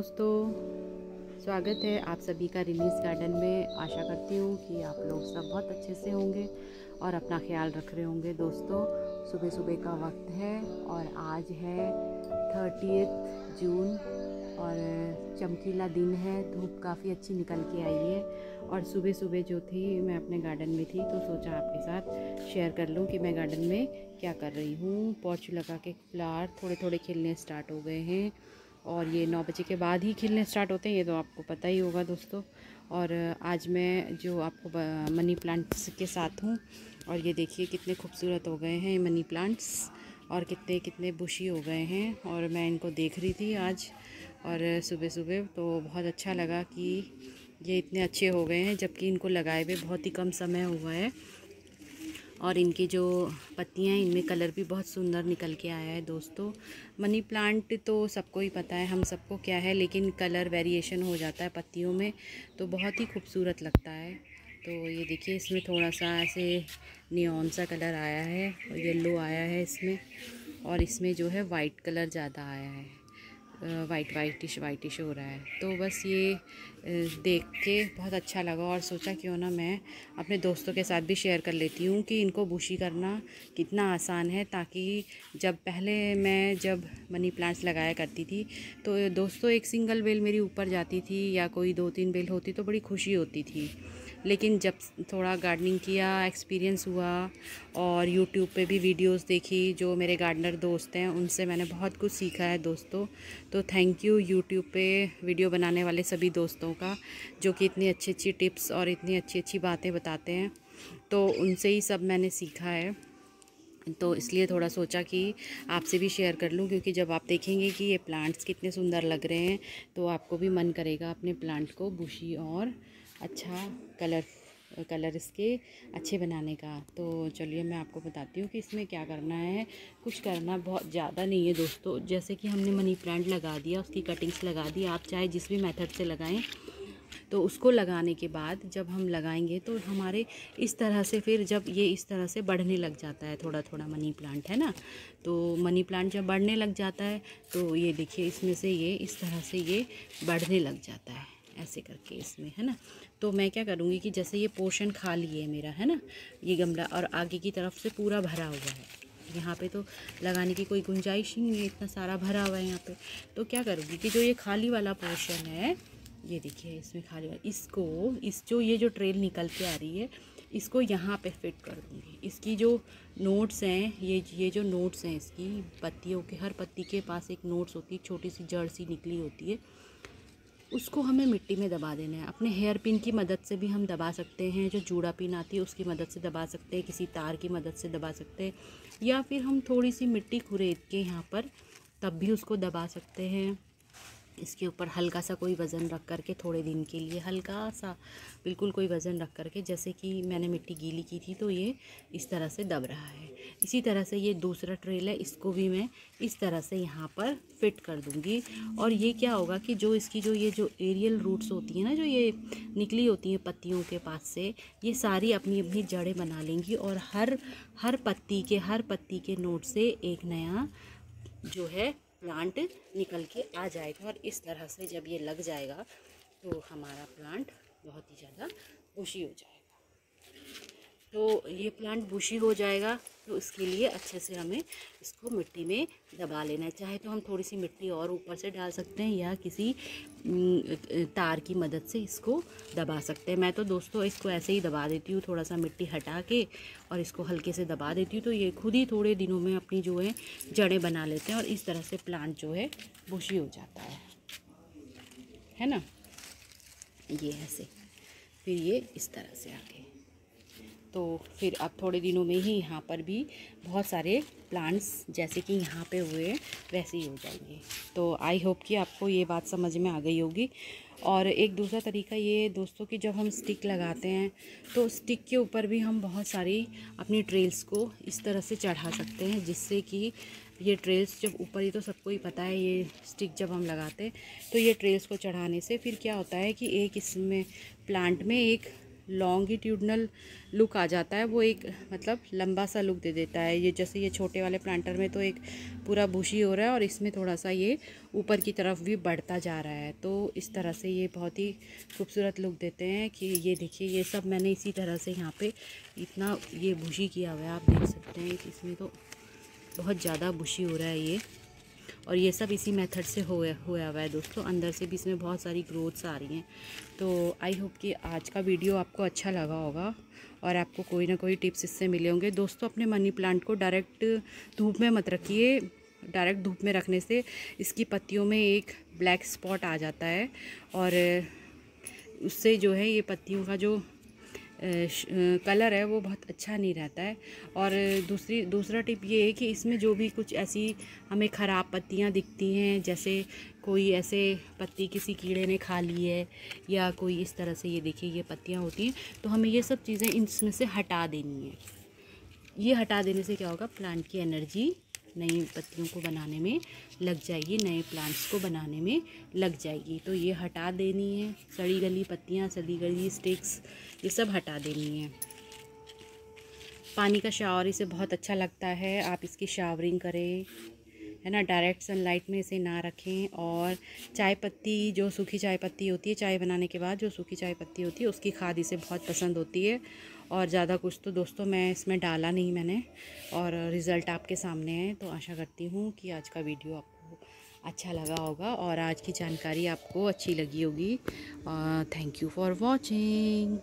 दोस्तों, स्वागत है आप सभी का रिलीज़ गार्डन में। आशा करती हूँ कि आप लोग सब बहुत अच्छे से होंगे और अपना ख्याल रख रहे होंगे। दोस्तों सुबह सुबह का वक्त है और आज है थर्टीथ जून और चमकीला दिन है। धूप काफ़ी अच्छी निकल के आई है और सुबह सुबह जो थी, मैं अपने गार्डन में थी तो सोचा आपके साथ शेयर कर लूँ कि मैं गार्डन में क्या कर रही हूँ। पॉच लगा के फ्लावर थोड़े थोड़े खिलने स्टार्ट हो गए हैं। और ये नौ बजे के बाद ही खिलने स्टार्ट होते हैं, ये तो आपको पता ही होगा दोस्तों। और आज मैं जो आपको मनी प्लांट्स के साथ हूँ, और ये देखिए कितने खूबसूरत हो गए हैं मनी प्लांट्स और कितने कितने बुशी हो गए हैं, और मैं इनको देख रही थी आज। और सुबह सुबह तो बहुत अच्छा लगा कि ये इतने अच्छे हो गए हैं, जबकि इनको लगाए हुए बहुत ही कम समय हुआ है। और इनकी जो पत्तियाँ हैं, इनमें कलर भी बहुत सुंदर निकल के आया है दोस्तों। मनी प्लांट तो सबको ही पता है, हम सबको क्या है, लेकिन कलर वेरिएशन हो जाता है पत्तियों में तो बहुत ही खूबसूरत लगता है। तो ये देखिए, इसमें थोड़ा सा ऐसे नियॉन सा कलर आया है, और आया है इसमें, और इसमें जो है वाइट कलर ज़्यादा आया है। वाइट वाइटिश वाइटिश हो रहा है। तो बस ये देख के बहुत अच्छा लगा और सोचा क्यों ना मैं अपने दोस्तों के साथ भी शेयर कर लेती हूँ कि इनको बुशी करना कितना आसान है ताकि जब पहले मैं जब मनी प्लांट्स लगाया करती थी तो दोस्तों एक सिंगल बेल मेरी ऊपर जाती थी या कोई दो तीन बेल होती तो बड़ी खुशी होती थी। लेकिन जब थोड़ा गार्डनिंग किया एक्सपीरियंस हुआ और यूट्यूब पे भी वीडियोस देखी जो मेरे गार्डनर दोस्त हैं, उनसे मैंने बहुत कुछ सीखा है दोस्तों। तो थैंक यू यूट्यूब पे वीडियो बनाने वाले सभी दोस्तों का, जो कि इतनी अच्छी अच्छी टिप्स और इतनी अच्छी अच्छी बातें बताते हैं। तो उनसे ही सब मैंने सीखा है। तो इसलिए थोड़ा सोचा कि आपसे भी शेयर कर लूँ, क्योंकि जब आप देखेंगे कि ये प्लांट्स कितने सुंदर लग रहे हैं तो आपको भी मन करेगा अपने प्लांट को बुशी और अच्छा कलर कलर इसके अच्छे बनाने का। तो चलिए मैं आपको बताती हूँ कि इसमें क्या करना है। कुछ करना बहुत ज़्यादा नहीं है दोस्तों। जैसे कि हमने मनी प्लांट लगा दिया, उसकी कटिंग्स लगा दी। आप चाहे जिस भी मेथड से लगाएँ तो उसको लगाने के बाद जब हम लगाएँगे तो हमारे इस तरह से फिर जब ये इस तरह से बढ़ने लग जाता है थोड़ा थोड़ा मनी प्लांट, है ना? तो मनी प्लांट जब बढ़ने लग जाता है तो ये देखिए इसमें से ये, इस तरह से ये बढ़ने लग जाता है। ऐसे करके इसमें, है ना? तो मैं क्या करूँगी कि जैसे ये पोर्शन खाली है मेरा, है ना? ये गमला और आगे की तरफ़ से पूरा भरा हुआ है। यहाँ पे तो लगाने की कोई गुंजाइश ही नहीं है, इतना सारा भरा हुआ है यहाँ पे। तो क्या करूँगी कि जो ये खाली वाला पोर्शन है, ये देखिए इसमें खाली वाला, इसको, इस जो ये जो ट्रेल निकल के आ रही है, इसको यहाँ पे फिट कर दूँगी। इसकी जो नोट्स हैं, ये ये जो नोट्स हैं इसकी, पत्तियों के, हर पत्ती के पास एक नोट्स होती है, छोटी सी जड़ सी निकली होती है। उसको हमें मिट्टी में दबा देना है। अपने हेयर पिन की मदद से भी हम दबा सकते हैं, जो जूड़ा पिन आती है, उसकी मदद से दबा सकते हैं, किसी तार की मदद से दबा सकते हैं, या फिर हम थोड़ी सी मिट्टी खुरेद के यहाँ पर तब भी उसको दबा सकते हैं। इसके ऊपर हल्का सा कोई वज़न रख कर के थोड़े दिन के लिए हल्का सा बिल्कुल कोई वज़न रख कर के जैसे कि मैंने मिट्टी गीली की थी तो ये इस तरह से दब रहा है। इसी तरह से ये दूसरा ट्रेल है, इसको भी मैं इस तरह से यहाँ पर फिट कर दूँगी। और ये क्या होगा कि जो इसकी जो ये जो एरियल रूट्स होती हैं ना, जो ये निकली होती हैं पत्तियों के पास से, ये सारी अपनी अपनी जड़ें बना लेंगी और हर हर पत्ती के, हर पत्ती के नोट से एक नया जो है प्लांट निकल के आ जाएगा और इस तरह से जब ये लग जाएगा तो हमारा प्लांट बहुत ही ज़्यादा खुशी हो जाएगा। तो ये प्लांट बुशी हो जाएगा तो इसके लिए अच्छे से हमें इसको मिट्टी में दबा लेना है। चाहे तो हम थोड़ी सी मिट्टी और ऊपर से डाल सकते हैं या किसी तार की मदद से इसको दबा सकते हैं। मैं तो दोस्तों इसको ऐसे ही दबा देती हूँ थोड़ा सा मिट्टी हटा के और इसको हल्के से दबा देती हूँ। तो ये खुद ही थोड़े दिनों में अपनी जो है, जड़ें बना लेते हैं और इस तरह से प्लांट जो है बुशी हो जाता है। है ना? ये ऐसे। फिर ये इस तरह से आगे। तो फिर अब थोड़े दिनों में ही यहाँ पर भी बहुत सारे प्लांट्स जैसे कि यहाँ पे हुए वैसे ही हो जाएँगे। तो आई होप कि आपको ये बात समझ में आ गई होगी। और एक दूसरा तरीका ये दोस्तों, कि जब हम स्टिक लगाते हैं तो स्टिक के ऊपर भी हम बहुत सारी अपनी ट्रेल्स को इस तरह से चढ़ा सकते हैं, जिससे कि ये ट्रेल्स जब ऊपर ही तो सबको ही पता है ये स्टिक जब हम लगाते हैं तो ये ट्रेल्स को चढ़ाने से फिर क्या होता है कि एक इसमें प्लांट में एक लॉन्गिट्यूडनल लुक आ जाता है, वो एक मतलब लंबा सा लुक दे देता है। ये जैसे ये छोटे वाले प्लांटर में तो एक पूरा बुशी हो रहा है और इसमें थोड़ा सा ये ऊपर की तरफ़ भी बढ़ता जा रहा है। तो इस तरह से ये बहुत ही खूबसूरत लुक देते हैं कि ये देखिए, ये सब मैंने इसी तरह से यहाँ पर इतना ये बुशी किया हुआ है। आप देख सकते हैं इसमें तो बहुत ज़्यादा बुशी हो रहा है ये। और ये सब इसी मेथड से हो, हुआ हुआ है दोस्तों। अंदर से भी इसमें बहुत सारी ग्रोथ्स आ रही हैं। तो आई होप कि आज का वीडियो आपको अच्छा लगा होगा और आपको कोई ना कोई टिप्स इससे मिले होंगे। दोस्तों, अपने मनी प्लांट को डायरेक्ट धूप में मत रखिए। डायरेक्ट धूप में रखने से इसकी पत्तियों में एक ब्लैक स्पॉट आ जाता है और उससे जो है ये पत्तियों का जो कलर है, वो बहुत अच्छा नहीं रहता है। और दूसरी, दूसरा टिप ये है कि इसमें जो भी कुछ ऐसी हमें ख़राब पत्तियाँ दिखती हैं, जैसे कोई ऐसे पत्ती किसी कीड़े ने खा ली है, या कोई इस तरह से ये देखिए, ये पत्तियाँ होती हैं तो हमें ये सब चीज़ें इसमें से हटा देनी है। ये हटा देने से क्या होगा? प्लांट की एनर्जी नई पत्तियों को बनाने में लग जाएगी, नए प्लांट्स को बनाने में लग जाएगी। तो ये हटा देनी है, सड़ी गली पत्तियाँ, सड़ी गली स्टिक्स ये सब हटा देनी है। पानी का शावर इसे बहुत अच्छा लगता है, आप इसकी शावरिंग करें, है ना? डायरेक्ट सनलाइट में इसे ना रखें और चाय पत्ती, जो सूखी चाय पत्ती होती है, चाय बनाने के बाद जो सूखी चाय पत्ती होती है, उसकी खाद इसे बहुत पसंद होती है। और ज़्यादा कुछ तो दोस्तों मैं इसमें डाला नहीं मैंने और रिज़ल्ट आपके सामने है तो आशा करती हूँ कि आज का वीडियो आपको अच्छा लगा होगा और आज की जानकारी आपको अच्छी लगी होगी। Thank you for watching